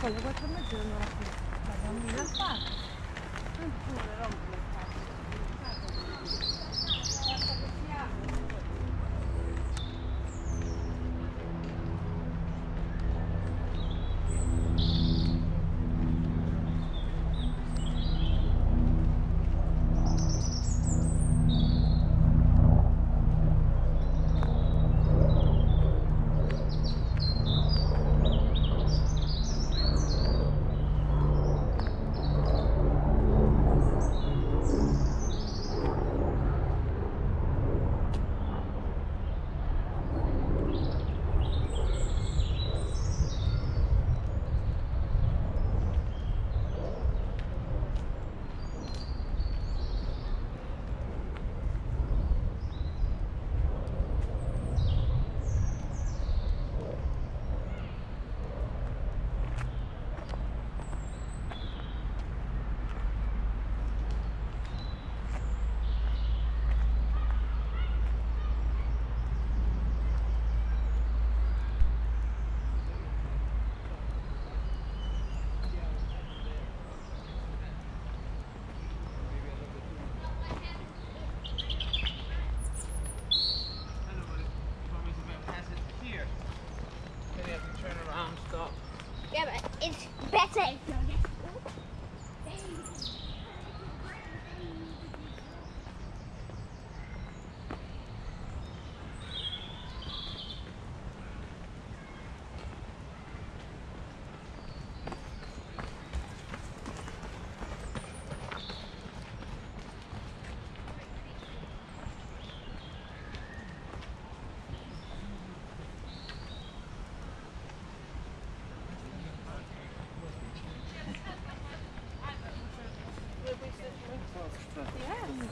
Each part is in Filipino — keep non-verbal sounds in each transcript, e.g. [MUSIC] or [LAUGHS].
Полюбок.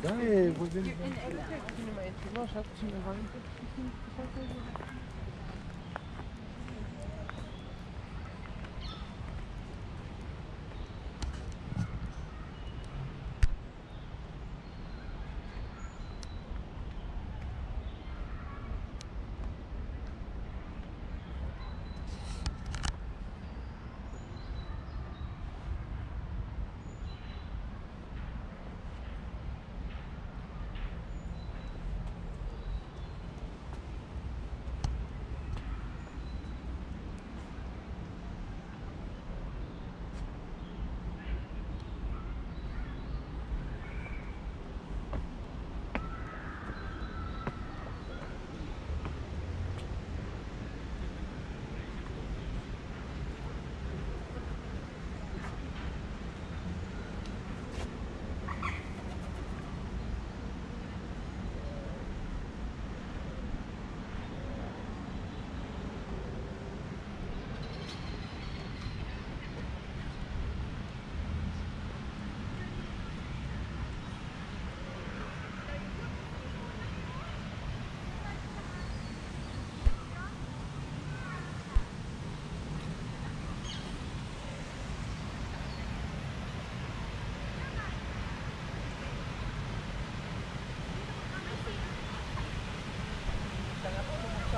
Ja, nee, wo sind wir? In Elbeck, in Elbeck, in Elbeck, in Elbeck, in Elbeck, in Elbeck,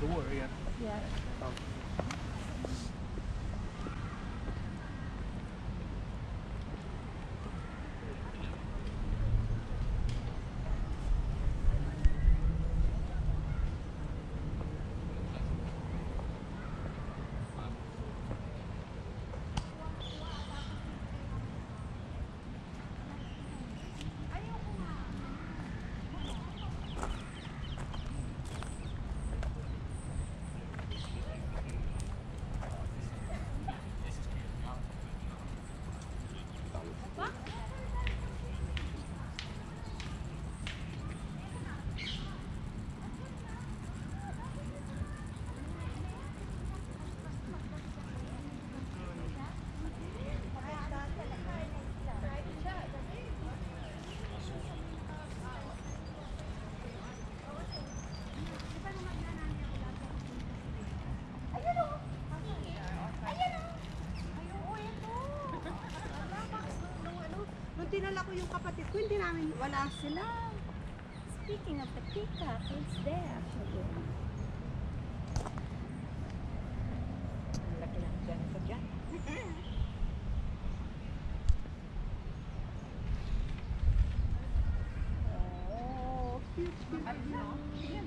the water again. Yeah. Tinala ko yung kapatid ko, hindi namin, wala sila. Speaking of the peacock, it's there. Laki ng dyan ko [LAUGHS] dyan. Oh, cute, cute. Ayan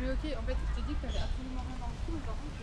bloqué. En fait, je t'ai dit que t'avais absolument rien dans le mais par contre,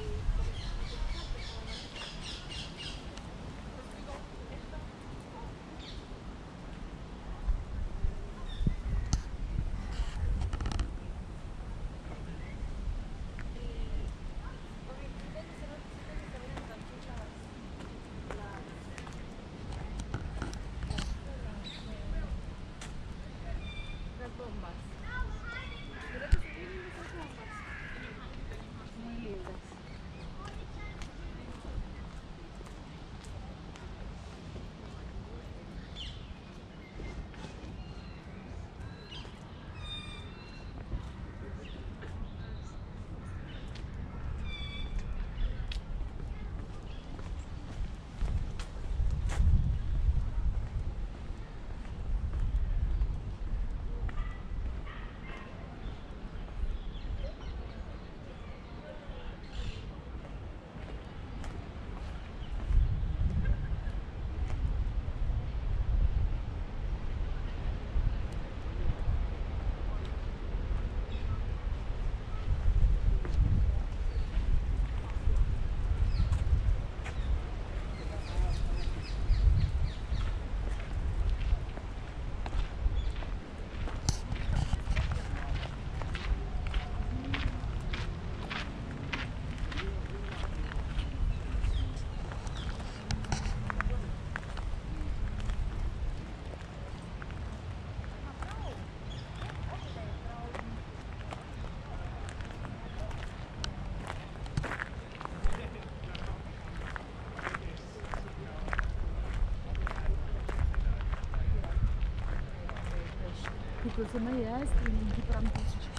курсы маэстро, не прям тысячи.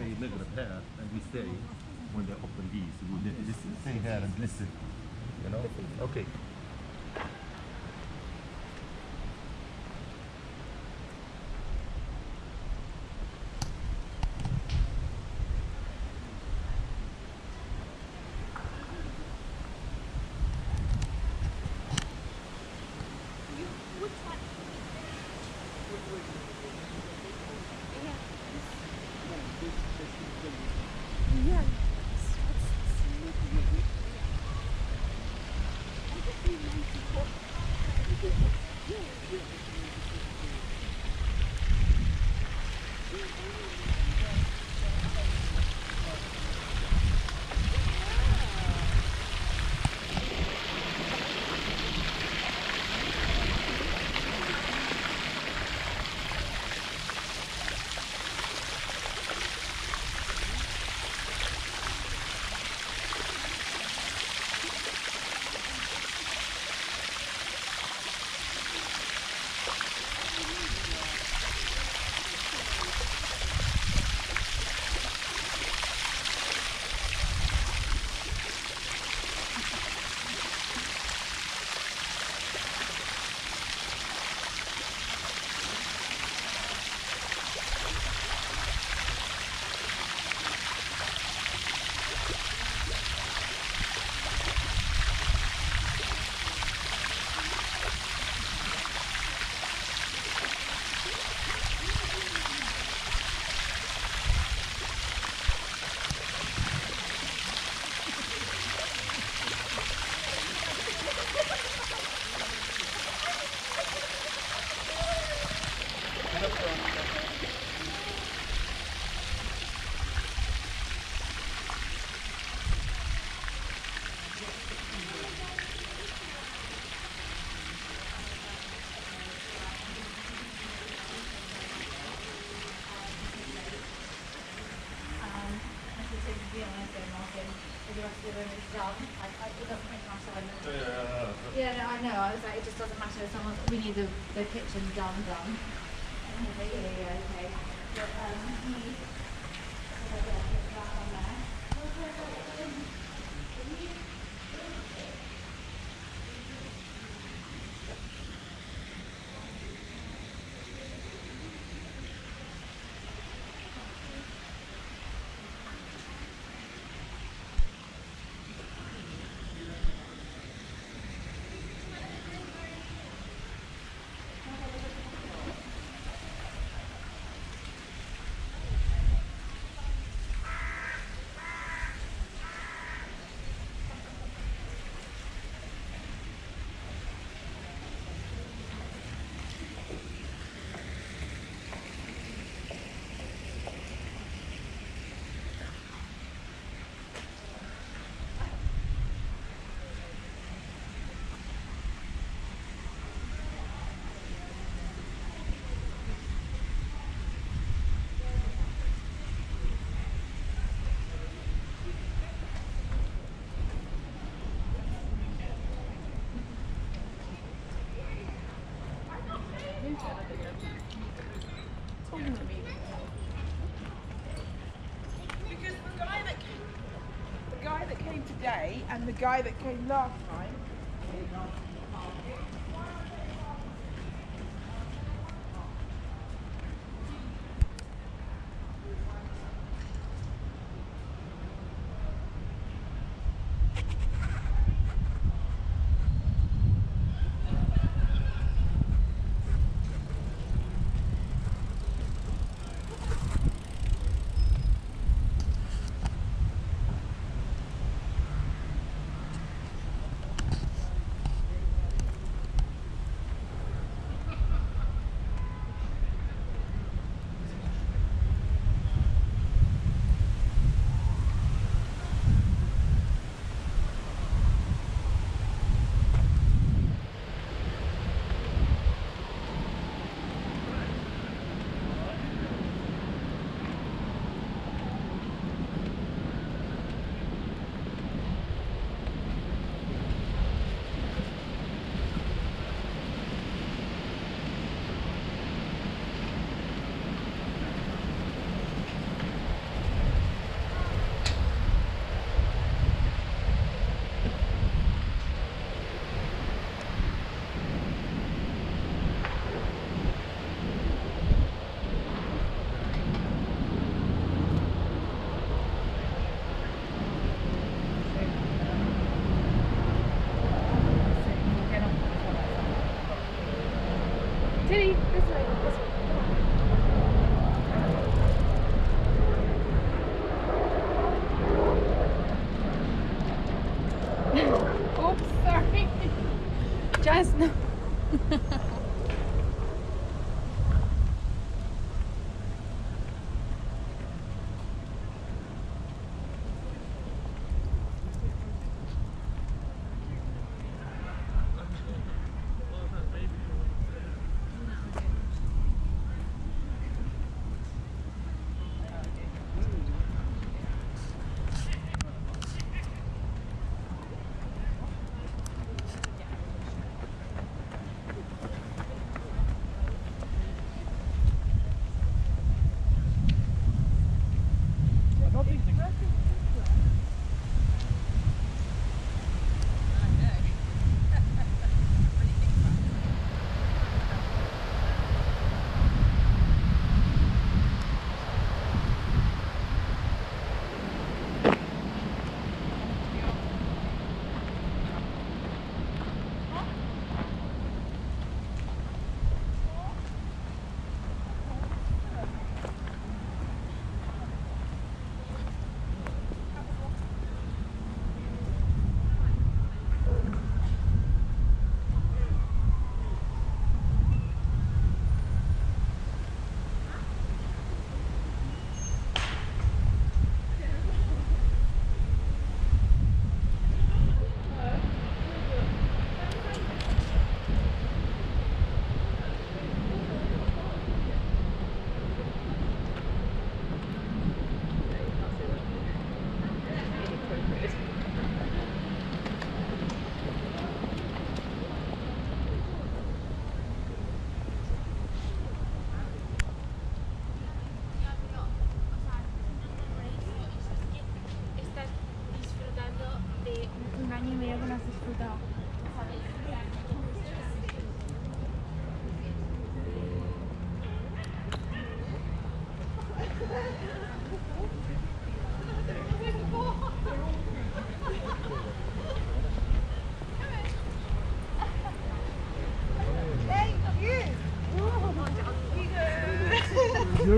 Maghrib here and we stay when they open these. We li- listen, and listen. You know? Okay. see the, the kitchen done done. Oh, okay, okay. But, um, he, and the guy that came last time.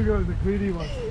go, the greedy ones.